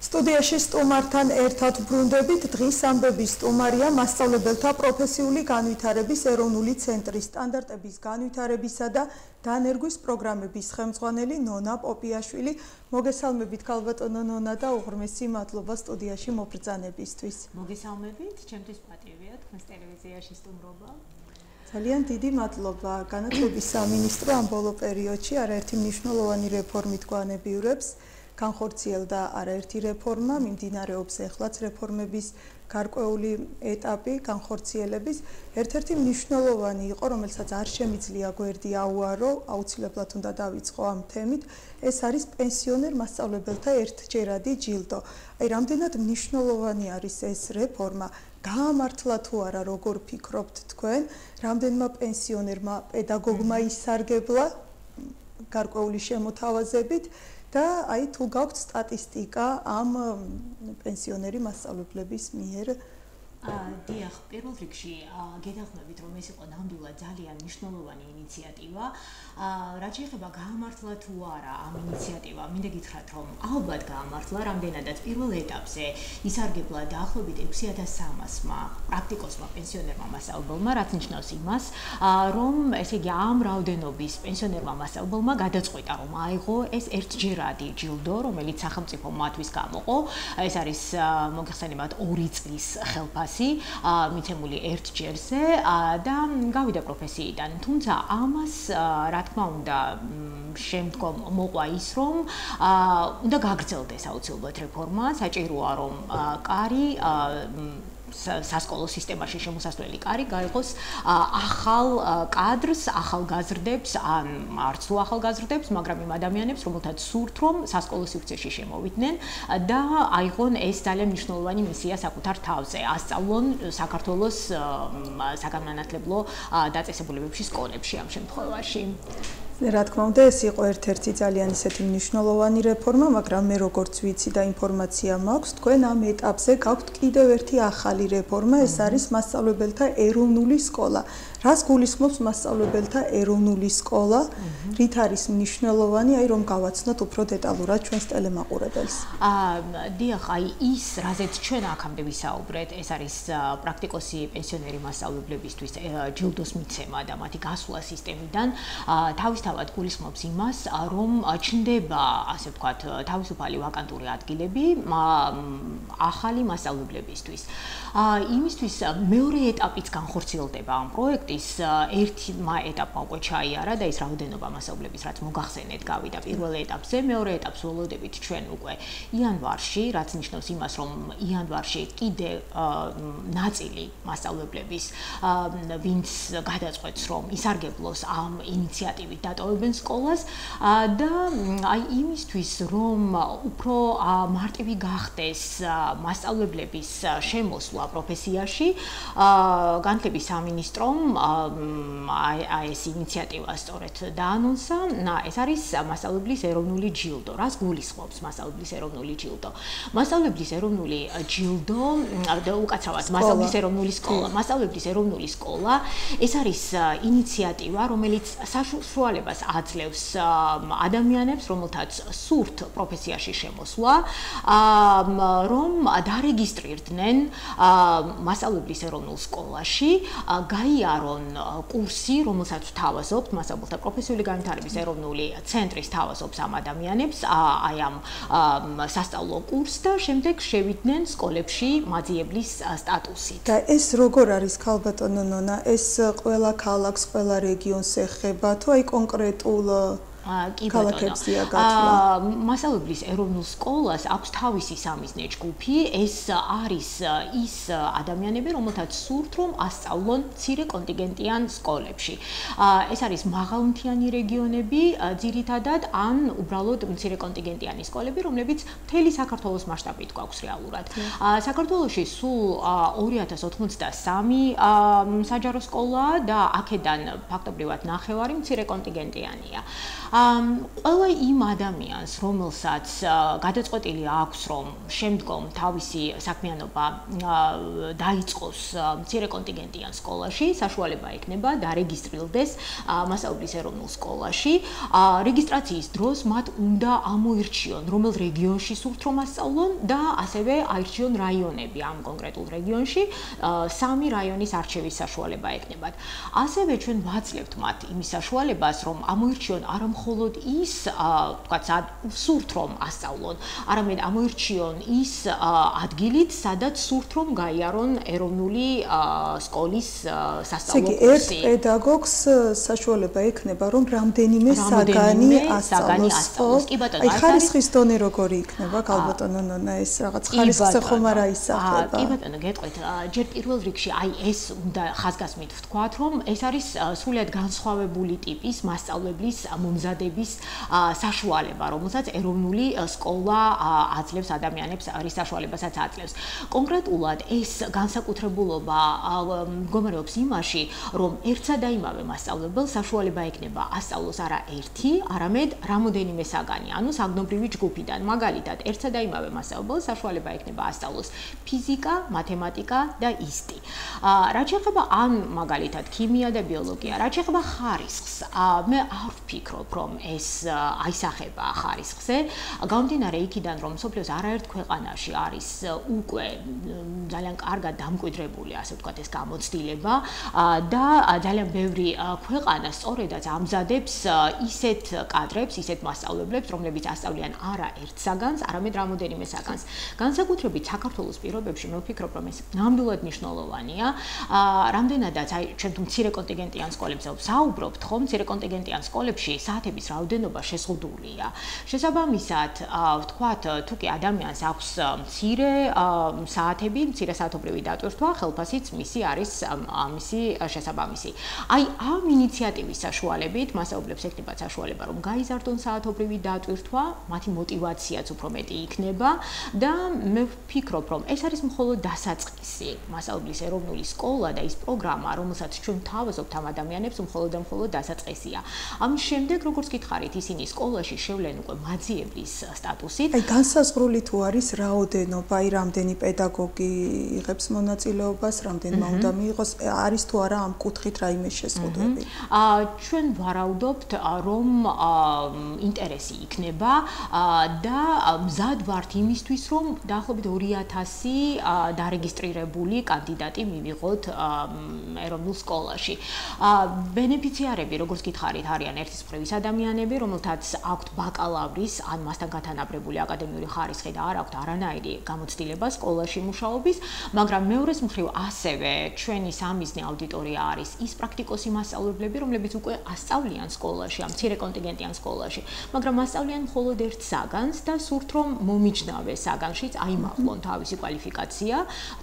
სტუდიაში სტუმართან ერთად ბრუნდებით დღის ამბების სტუმარია მასწავლებელთა პროფესიული განვითარების ეროვნული ცენტრის სტანდარტების განვითარებისა და დანერგვის პროგრამების ხელმძღვანელი ნონა პოპიაშვილი. მოგესალმებით ქალბატონო ნონა და უღრმესი მადლობა სტუდიაში მობრძანებისთვის მოგესალმებით. ჩემთვის პატივია თქვენს ტელევიზიაში სტუმრობა. ძალიან დიდი მადლობა. განათლების სამინისტრო ამ ბოლო პერიოდში არაერთი მნიშვნელოვანი რეფორმით გვანებიურებს განხორციელდა არაერთი რეფორმა, მიმდინარეობს ეხლაც რეფორმების გარკვეული ეტაპი განხორციელების. ერთ-ერთი მნიშვნელოვანი იყო, რომელსაც არ შემიძლია გვერდი აუარო, აუცილებლად უნდა დავიწყო ამ თემით, ეს არის პენსიონერ მასწავლებელთა ერთჯერადი ჯილდო. აი, რამდენად მნიშვნელოვანი არის ეს რეფორმა? გაამართლა თუ არა, როგორ ფიქრობთ თქვენ? რამდენმა პენსიონერმა პედაგოგმა ისარგებლა გარკვეული შემოთავაზებით? და აი თუ გაქვთ სტატისტიკა ამ პენსიონერი მასწავლებლების მიერ დიახ, პირველ რიგში გეთახმებით, რომ ეს იყო ნამდვილად ძალიან მნიშვნელოვანი ინიციატივა. რაც შეეხება გაამართლა თუ არა ამ ინიციატივა, მინდა გითხრათ, რომ ალბათ გაამართლა, რამდენადაც პირველ ეტაპზე ისარგებლა დაახლოებით 6300-მა პრაქტიკოსმა პენსიონერმა მასწავლებელმა, რაც ნიშნავს იმას, რომ ესე იგი ამ რაოდენობის პენსიონერმა მასწავლებელმა გადაწყვიტა, რომ აიღო ეს ერთჯერადი ჯილდო, რომელიც სახელმწიფო მათთვის გამოყო. ეს არის მოგეხსენებათ 2 წლის ხელფასი კლასი, მიცემული ერთ ჯერზე და გავიდა პროფესიიდან. თუმცა ამას რა თქმა უნდა შემდგომ მოყვა ის, რომ უნდა გაგრძელდეს აუცილებლად რეფორმა, საჭიროა რომ კარი სასკოლო სისტემაში შემოსასვლელი კარი გაიღოს ახალ კადრს, ახალ გაზრდებს, ან არც თუ ახალ გაზრდებს, მაგრამ იმ ადამიანებს, რომელთაც სურთ რომ სასკოლო სივრცეში შემოვიდნენ და აიღონ ეს ძალიან მნიშვნელოვანი მისია საკუთარ თავზე, ასწავლონ საქართველოს საგანმანათლებლო დაწესებულებებში სკოლებში ამ შემთხვევაში. რა თქმა უნდა, ეს იყო ერთ-ერთი ძალიან ისეთი მნიშვნელოვანი რეფორმა, მაგრამ მე როგორც ვიცი და ინფორმაცია მაქვს, თქვენ ამ ეტაპზე გაქვთ კიდევ ერთი ახალი რეფორმა, ეს არის მასწავლებელთა ეროვნული სკოლა. რას გულისხმობს მასწავლებელთა ეროვნული სკოლა? რით არის მნიშვნელოვანი, აი რომ გავაცნოთ უფრო დეტალურად ჩვენს ტელემაყურებელს? აა, დიახ, აი ის, რაზეც ჩვენ აქამდე ვისაუბრეთ, ეს არის პრაქტიკოსი პენსიონერი მასწავლებლებისთვის ჯილდოს მიცემა და მათი გასვლა სისტემიდან. აა, თავისთავად გულისხმობს იმას, რომ ჩნდება, ასე ვთქვათ, თავისუფალი ვაკანტური ადგილები ახალი მასწავლებლებისთვის. აა, იმისთვის მეორე ეტაპიც განხორციელდება ამ პროექტის ერთი ეტაპმა უკვე ჩაიარა და ის რაოდენობა მასშტაბლების რაც მოგახსენეთ გავიდა პირველ ეტაპზე, მეორე ეტაპს ველოდებით ჩვენ უკვე იანვარში, რაც ნიშნავს იმას, რომ იანვარში კიდე ნაწილი მასშტაბლების ვინც გადაწყვეტს, რომ ისარგებლოს ამ ინიციატივით დატოვებენ სკოლას და აი იმისთვის, რომ უფრო მარტივი გახდეს მასშტაბლების შემოსვლა პროფესიაში, განათლების სამინისტრომ აი ეს ინიციატივა სწორედ დაანონსა, ეს არის მასწავლებლის ეროვნული ჯილდო. რას გულისხმობს მასწავლებლის ეროვნული ჯილდო? მასწავლებლის ეროვნული ჯილდო და უკაცრავად მასწავლებლის ეროვნული სკოლა. მასწავლებლის ეროვნული სკოლა ეს არის ინიციატივა, რომელიც საშუალებას აძლევს ადამიანებს, რომელთაც სურთ პროფესიაში შემოსვლა, რომ დარეგისტრირდნენ მასწავლებლის ეროვნულ სკოლაში, გაიარო ელექტრონ კურსი, რომელსაც თავაზობთ მასწავლებლთა პროფესიული განვითარების ეროვნული ცენტრის თავაზობს ამ ადამიანებს, აი ამ სასწავლო კურსს და შემდეგ შევიდნენ სკოლებში მაძიებლის სტატუსით. და ეს როგორ არის ქალბატონო ნონა? ეს ყველა ქალაქს, ყველა რეგიონს ეხება თუ აი კონკრეტულ კი ბატონო. აა მასალობლის ეროვნულ სკოლას აქვს თავისი სამიზნე ჯგუფი. ეს არის ის ადამიანები, რომელთაც სურთ რომ ასწავლონ ცირე კონტინგენტიან სკოლებში. აა ეს არის მაღალმთიანი რეგიონები, ძირითადად ან უბრალოდ ცირე კონტინგენტიანი სკოლები, რომლებიც მთელი საქართველოს მასშტაბით გვაქვს რეალურად. აა საქართველოში სულ 2093 აა საჯარო სკოლა და აქედან ფაქტობრივად ნახევარი ცირე კონტინგენტიანია. ყველა იმ ადამიანს, რომელსაც გადაწყვეტილი აქვს, რომ შემდგომ თავისი საქმიანობა დაიწყოს მცირე კონტინგენტიან სკოლაში, საშუალება ექნება დარეგისტრირდეს მასწავლებლის ეროვნულ სკოლაში. რეგისტრაციის დროს მათ უნდა ამოირჩიონ, რომელ რეგიონში სურთ რომ ასწავლონ და ასევე აირჩიონ რაიონები ამ კონკრეტულ რეგიონში. სამი რაიონის არჩევის საშუალება ექნებათ. ასევე ჩვენ ვაძლევთ მათ იმის საშუალებას, რომ ამოირჩიონ არა მხოლოდ ის, თქვათ, სურთ რომ ასწავლონ, არამედ ამოირჩიონ ის ადგილით, სადაც სურთ რომ გაიარონ ეროვნული სკოლის სასწავლო კურსი. ეგ პედაგოგს საშუალება ექნება რომ რამდენიმე საგანი ასწავლოს. კი ბატონო, აი ხარისხის დონე როგორი იქნება? ალბათონო ნონა ეს რაღაც ხარისხზე ხომ არა ისახება. კი ბატონო, გეტყვით, ჯერ პირველ რიგში აი ეს უნდა ხაზგასმით ვთქვათ, რომ ეს არის სრულიად განსხვავებული ტიპის მასწავლებლის მომზადების საშუალება, რომელსაც ეროვნული სკოლა აძლევს ადამიანებს, არის საშუალებასაც აძლევს. კონკრეტულად ეს განსაკუთრებულობა მდგომარეობს იმაში, რომ ერთსა და იმავე მასწავლებელს საშუალება ექნება ასწავლოს არა ერთი, არამედ რამოდენიმე საგანი, ანუ საგნობრივი ჯგუფიდან. მაგალითად, ერთსა და იმავე მასწავლებელს საშუალება ექნება ასწავლოს ფიზიკა, მათემატიკა და ისტი. აა რაც შეეხება ამ მაგალითად ქიმია და ბიოლოგია, რაც შეეხება ხარისხს, აა მე არ ვფიქრობ, რომ ეს აისახება ხარისხზე. გამომდინარე იქიდან, რომ სოფლიოს არაერთ ქვეყანაში არის უკვე ძალიან კარგად დამკვიდრებული, ასე ვთქვათ, ეს გამოცდილება და ძალიან ბევრი ქვეყანა სწორედაც ამზადებს ისეთ კადრებს, ისეთ მასწავლებლებს, რომლებიც ასწავლიან არა ერთ საგანს, არამედ რამოდენიმე საგანს. განსაკუთრებით საქართველოს პირობებში მე ვფიქრობ, რომ ეს ნამდვილად მნიშვნელოვანია. რამდენადაც აი ჩვენ თუ მცირე კონტინგენტიან სკოლებზე ვსაუბრობთ, ხო, მცირე კონტინგენტიან სკოლებში გასართების რაოდენობა შეზღუდულია. შესაბამისად, ვთქვათ, თუ კი ადამიანს აქვს მცირე საათები, მცირე საათობრივი დატვირთვა, ხელფასიც მისი არის მისი შესაბამისი. აი ამ ინიციატივის საშუალებით მასაუბლებს ექნება საშუალება, რომ გაიზარდონ საათობრივი დატვირთვა, მათი мотиваციაც უფრო მეტი იქნება და მე ვფიქრობ, რომ ეს არის მხოლოდ დასაწყისი. მასაუბლის ეროვნული სკოლა და ის პროგრამა, რომელსაც ჩვენ თავაზობთ ამ ადამიანებს, მხოლოდ და მხოლოდ დასაწყისია. ამ შემდეგ, როგორც გითხარით, ისინი სკოლაში შევლენ უკვე მაძიებლის სტატუსით. აი განსაზღვრული თუ არის რაოდენობა, აი რამდენი პედაგოგი იღებს მონაწილეობას, რამდენმა უნდა მიიღოს, არის თუ არა ამ კუთხით რაიმე შეზღუდვები? აა ჩვენ ვარაუდობთ, რომ ინტერესი იქნება და მზად ვართ იმისთვის, რომ დაახლოებით 2000 დარეგისტრირებული კანდიდატი მივიღოთ ეროვნულ სკოლაში. აა ბენეფიციარები, როგორც გითხარით, არიან ერთის მხრივის ადამიანები, რომელთაც აქვთ ბაკალავრის ან მასთან გათანაბრებული აკადემიური ხარისხი და არ აქვთ არანაირი გამოცდილება სკოლაში მუშაობის, მაგრამ მეორეს მხრივ ასევე ჩვენი სამიზნე აუდიტორია არის ის პრაქტიკოსი მასწავლებლები, რომლებიც უკვე ასწავლიან სკოლაში, ამ მცირე კონტინგენტიან სკოლაში, მაგრამ ასწავლიან მხოლოდ ერთ საგანს და სურთ რომ მომიჯნავე საგანშიც აიმაღლონ თავისი კვალიფიკაცია,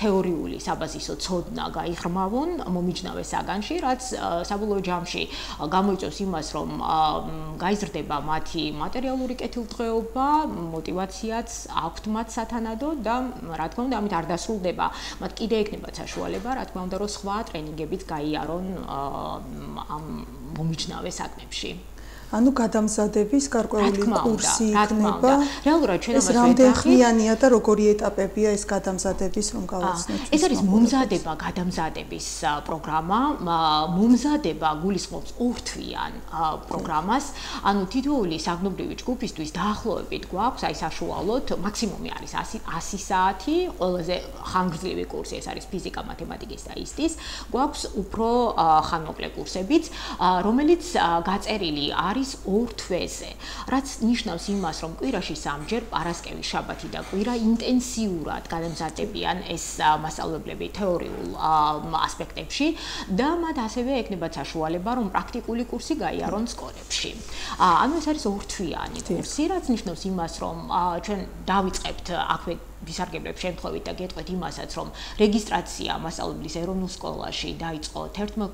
თეორიული საბაზისო ცოდნა გაიღრმავონ მომიჯნავე საგანში, რაც საბოლოო ჯამში გამოიწვევს იმას, რომ გაიზრდება მათი მატერიალური კეთილდღეობა, мотиваციაც აქვთ მათ სათანადო და რა თქმა უნდა ამით არ დასრულდება. მათ კიდე ექნება საშუალება, რა თქმა უნდა, რომ სხვა ტრენინგებიც გაიარონ ამ მომიჯნავე საქმეებში. ანუ გადამზადების გარკვეული კურსი იქნება. რეალურად ჩვენ ამას ვეთახით. ეს რამდენხმიანია და როგორი ეტაპებია ეს გადამზადების რომ გავაცნოთ? ეს არის მომზადება, გადამზადების პროგრამა. მომზადება გულისხმობს ორთვიან პროგრამას. ანუ თითოეული საგნობრივი ჯგუფისთვის დაახლოებით გვაქვს აი საშუალოდ მაქსიმუმი არის 100 100 საათი, ყველაზე ხანგრძლივი კურსი ეს არის ფიზიკა, მათემატიკის და ისტის. გვაქვს უფრო ხანმოკლე კურსებიც, რომელიც გაწერილი არის არის ორ თვეზე, რაც ნიშნავს იმას, რომ კვირაში სამჯერ პარასკევი, შაბათი და კვირა ინტენსიურად გადამზადებიან ეს მასწავლებლები თეორიულ ასპექტებში და მათ ასევე ექნებათ საშუალება, რომ პრაქტიკული კურსი გაიარონ სკოლებში. ანუ ეს არის ორ თვიანი კურსი, რაც ნიშნავს იმას, რომ ჩვენ დავიწყებთ აქვე ვისარგებლებ შემთხვევით და გეტყვით იმასაც, რომ რეგისტრაცია მასწავლებლის ეროვნულ სკოლაში დაიწყო 11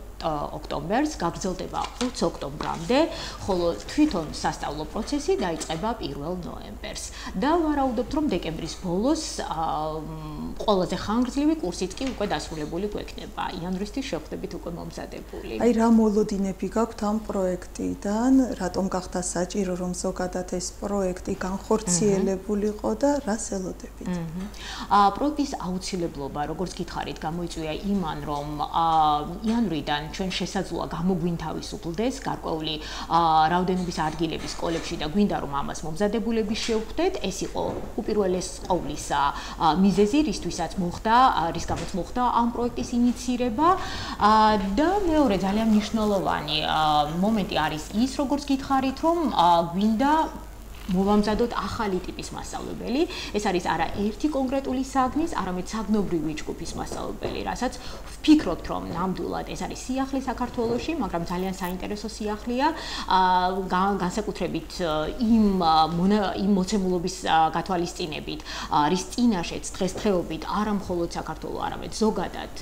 ოქტომბერს, გაგრძელდება 20 ოქტომბრამდე, ხოლო თვითონ სასწავლო პროცესი დაიწყება 1 ნოემბერს. და ვარაუდობთ, რომ დეკემბრის ბოლოს ყველაზე ხანგრძლივი კურსიც კი უკვე დასრულებული გვექნება. იანვრისთვის შეხვდებით უკვე მომზადებული. აი რა მოლოდინები გაქვთ ამ პროექტიდან? რატომ გახდა საჭირო რომ ზოგადად ეს პროექტი განხორციელებულიყო და რა ელოდებით? აა პროექტის აუცილებლობა, როგორც გითხარით, გამოიწვია იმან, რომ აა იანვრიდან ჩვენ შესაძლოა გამოგვინთავისუფლდეს გარკვეული აა რაოდენობის ადგილების სკოლებში და გვინდა რომ ამას მომზადებულები შევხვდეთ, ეს იყო უპირველეს ყოვლისა. მიზეზი, რისთვისაც მოხდა, რის გამოც მოხდა ამ პროექტის ინიცირება და მეორე ძალიან მნიშვნელოვანი მომენტი არის ის, როგორც გითხარით, რომ გვინდა მოვამზადოთ ახალი ტიპის მასწავლებელი. ეს არის არა ერთი კონკრეტული საგნის, არამედ საგნობრივი ჯგუფის მასწავლებელი, რასაც ვფიქრობთ, რომ ნამდვილად ეს არის სიახლე საქართველოში, მაგრამ ძალიან საინტერესო სიახლეა. აა განსაკუთრებით იმ იმ მოცემულობის გათვალისწინებით, რის წინაშეც დღესდღეობით არა მხოლოდ საქართველოს, არამედ ზოგადად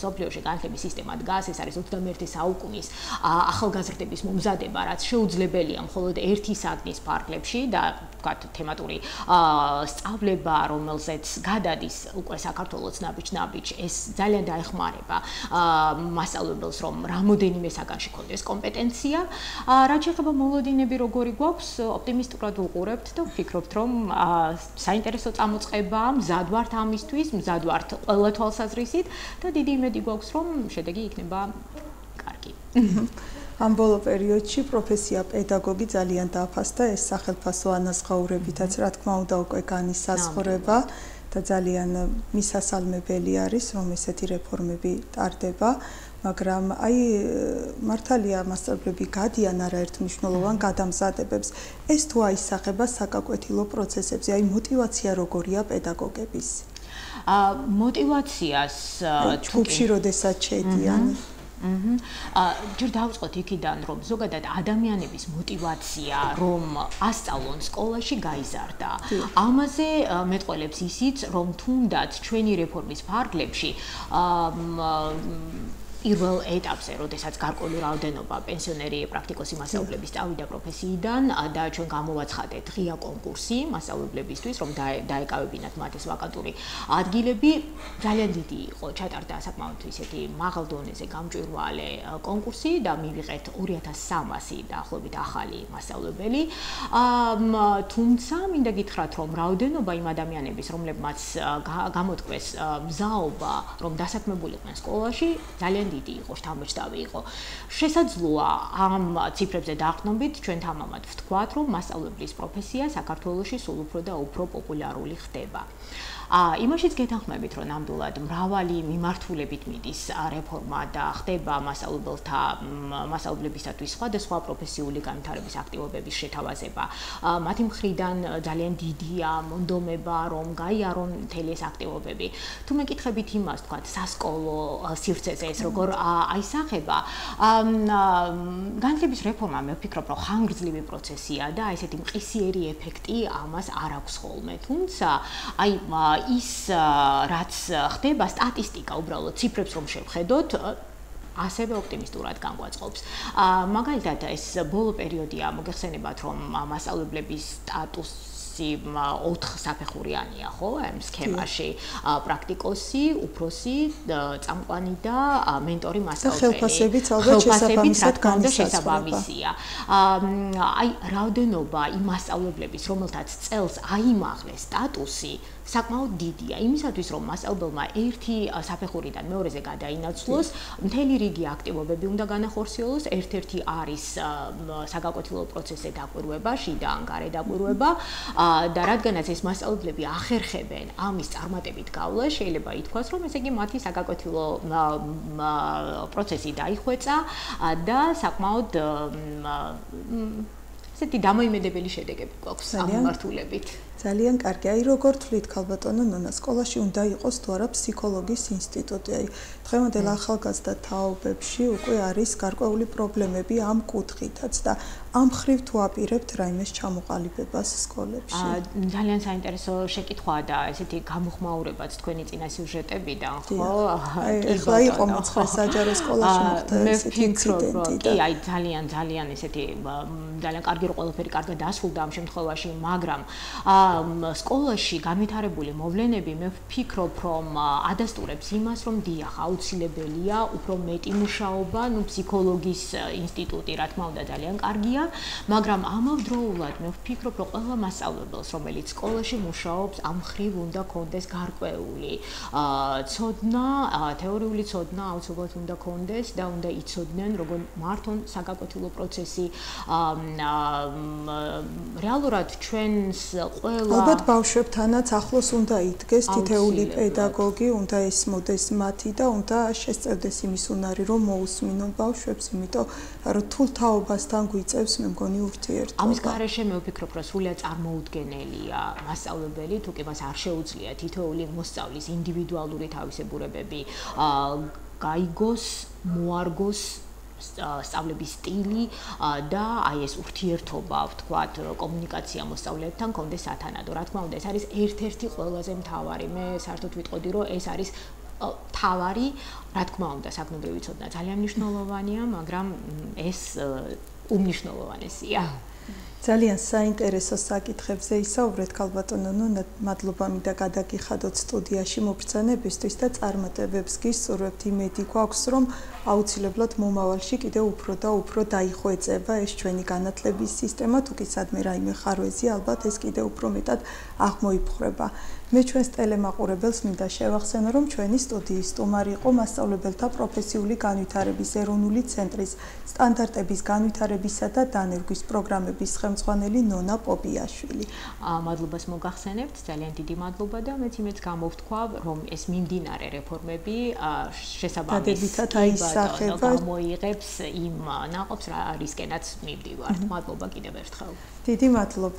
სოფლიოში განხლების სისტემა დგას, ეს არის 21 საუკუნის ახალგაზრდების მომზადება, რაც შეუძლებელია მხოლოდ ერთი საგნის და ვთქვათ თემატური სწავლება რომელზეც გადადის უკვე საქართველოს ნაბიჯ-ნაბიჯ ეს ძალიან დაეხმარება აა მასწავლებელს რომ რამოდენიმე საგანში კონდეს კომპეტენცია. რაც შეეხება მოლოდინები როგორი გვაქვს ოპტიმისტურად ვუყურებთ და ვფიქრობთ რომ საინტერესო წამოწყება მზადვართ ამისთვის მზადვართ ყველა თვალსაზრისით და დიდი იმედი გვაქვს რომ შედეგი იქნება კარგი ამ ბოლო პერიოდში პროფესია პედაგოგი ძალიან დააფასდა ეს სახელფასო ანაზღაურებითაც რა თქმა უნდა უკვე განისაზღვრება და ძალიან მისასალმებელი არის რომ ესეთი რეფორმები ტარდება მაგრამ აი მართალია მასწავლებლები გადიან არაერთ მნიშვნელოვან გადამზადებებს. ეს თუ აისახება საკაკვეთილო პროცესებზე აი მოტივაცია როგორია პედაგოგების? აა მოტივაციას თუ ჯგუფში როდესაც შედიან. აჰა აჰა. ჯერ დავწყოთ იქიდან, რომ ზოგადად ადამიანების мотиваცია, რომ ასწავლონ სკოლაში გაიზარდა. ამაზე მეტყოლებს ისიც, რომ თუნდაც ჩვენი რეფორმის ფარგლებში აა პირველ ეტაპზე, როდესაც გარკვეული რაოდენობა პენსიონერი პრაქტიკოსი მასწავლებლების წავიდა პროფესიიდან და ჩვენ გამოვაცხადეთ ღია კონკურსი მასწავლებლებისთვის, რომ დაეკავებინათ მათ ეს ვაკანტური ადგილები, ძალიან დიდი იყო, ჩატარდა საკმაოდ ისეთი მაღალ დონეზე გამჭვირვალე კონკურსი და მივიღეთ 2300 დაახლოებით ახალი მასწავლებელი. აა თუმცა მინდა გითხრათ, რომ რაოდენობა იმ ადამიანების, რომლებმაც გამოთქვეს მზაობა, რომ დასაქმებულიყვნენ სკოლაში, ძალიან დიდი იყო, შთამბეჭდავი იყო. შესაძლოა ამ ციფრებზე დაყნობით ჩვენ თამამად ვთქვათ, რომ მასწავლებლის პროფესია საქართველოში სულ უფრო და უფრო პოპულარული ხდება. ა იმაშიც გეთანხმებით რომ ნამდვილად მრავალი მიმართულებით მიდის რეფორმა და ხდება მასწავლებელთა მასწავლებლებისათვის სხვადასხვა პროფესიული განვითარების აქტივობების შეთავაზება. მათი მხრიდან ძალიან დიდია მონდომება რომ გაიარონ მთელი ეს აქტივობები. თუ მეკითხებით იმას თქვა სასკოლო სივრცეზე ეს როგორ აისახება განვითარების რეფორმა მე ვფიქრობ რომ ხანგრძლივი პროცესია და ესეთი მყისიერი ეფექტი ამას არ აქვს ხოლმე. თუმცა აი ის რაც ხდება სტატისტიკა უბრალოდ ციფრებს რომ შევხედოთ ასევე ოპტიმისტურად განგვაწყობს. აა მაგალითად ეს ბოლო პერიოდია მოგეხსენებათ რომ მასშტაბლების სტატუსი პრაქტიკოსი 4 საფეხურიანია, ხო? ამ სქემაში პრაქტიკოსი, უფროსი, წამყვანი და მენტორი მასწავლებელი. ხელფასებიც ალბათ შესაბამისად განსხვავებია. აი, რაოდენობა იმ მასწავლებლების, რომელთაც წელს აიმაღლეს სტატუსი, საკმაოდ დიდია. იმისათვის, რომ მასწავლებელმა ერთი საფეხურიდან მეორეზე გადაინაცვლოს, მთელი რიგი აქტივობები უნდა განახორციელოს. ერთ-ერთი არის საგაკვეთილო პროცესზე დაკვირვება, შიდან გარე დაკვირვება და რადგანაც ეს მასწავლებლები ახერხებენ ამის წარმატებით გავლა, შეიძლება ითქვას, რომ ესე იგი მათი საგაკვეთილო პროცესი დაიხვეწა და საკმაოდ ესეთი დამოიმედებელი შედეგები გვაქვს ამ მიმართულებით. ძალიან კარგი. აი როგორ თვლით ქალბატონო ნონა, სკოლაში უნდა იყოს თუ არა ფსიქოლოგის ინსტიტუტი? აი დღევანდელ ახალგაზრდა თაობებში უკვე არის გარკვეული პრობლემები ამ კუთხითაც და ამ ხრივ თუ აპირებთ რაიმეს ჩამოყალიბებას სკოლებში? აა ძალიან საინტერესო შეკითხვაა და ესეთი გამოხმაურებაც თქვენი წინა სიუჟეტებიდან, ხო? აი, ეხლა იყო მოცხა საჯარო სკოლაში მოხდა ესეთი ინციდენტი. კი, აი ძალიან ძალიან ესეთი ძალიან კარგი რო ყველაფერი კარგად დასრულდა ამ შემთხვევაში, მაგრამ აა სკოლაში განვითარებული მოვლენები მე ვფიქრობ, რომ ადასტურებს იმას, რომ დიახ, აუცილებელია უფრო მეტი მუშაობა, ну ფსიქოლოგის ინსტიტუტი, რა თქმა უნდა, ძალიან კარგია, მაგრამ ამავდროულად მე ვფიქრობ, რომ ყველა მასწავლებელს, რომელიც სკოლაში მუშაობს, ამ ხრივ უნდა კონდეს გარკვეული აა ცოდნა, თეორიული ცოდნა აუცილებლად უნდა კონდეს და უნდა იცოდნენ, როგორ მართონ საგაკვეთილო პროცესი. აა რეალურად ჩვენს ყველა ალბათ ბავშვებთანაც ახლოს უნდა იდგეს თითეული პედაგოგი, უნდა ესმოდეს მათი და უნდა შესწევდეს იმის უნარი, რომ მოусმინონ ბავშვებს, იმიტომ რომ თულთაობასთან გვიწევს მე მგონი ურთიერთობა. ამის გარეშე მე ვფიქრობ, რომ სრულიად წარმოუდგენელია მასწავლებელი, თუ კი მას არ შეუძლია თითოეული მოსწავლის ინდივიდუალური თავისებურებები გაიგოს, მოარგოს სწავლების სტილი და აი ეს ურთიერთობა, ვთქვათ, კომუნიკაცია მოსწავლეებთან კონდეს სათანადო. რა თქმა უნდა, ეს არის ერთ-ერთი ყველაზე მთავარი. მე საერთოდ ვიტყოდი, რომ ეს არის თავარი, რა თქმა უნდა, საკნობრივი ცოდნა ძალიან მნიშვნელოვანია, მაგრამ ეს უმნიშვნელოვანესია. ძალიან საინტერესო საკითხებზე ისაუბრეთ ქალბატონო ნონა მადლობა მინდა გადაგიხადოთ სტუდიაში მობრძანებისთვის და წარმატებებს გისურვებთ იმედი გვაქვს რომ აუცილებლად მომავალში კიდევ უფრო და უფრო დაიხვეწება ეს ჩვენი განათლების სისტემა. თუ კი სადმე რაიმე ხარვეზი ალბათ ეს კიდევ უფრო მეტად აღმოიფხრება მე ჩვენს ტელემაყურებელს მინდა შევახსენო, რომ ჩვენი სტუდიის სტუმარი იყო მასწავლებელთა პროფესიული განვითარების ეროვნული ცენტრის სტანდარტების განვითარებისა და დანერგვის პროგრამების ხელმძღვანელი ნონა პოპიაშვილი. აა მადლობას მოგახსენებთ, ძალიან დიდი მადლობა და მეც იმეც გამოვთქვა, რომ ეს მიმდინარე რეფორმები შესაბამისად აისახება მოიღებს იმ ნაყოფს, რა რისკენაც მივდივართ. მადლობა კიდევ ერთხელ. დიდი მადლობა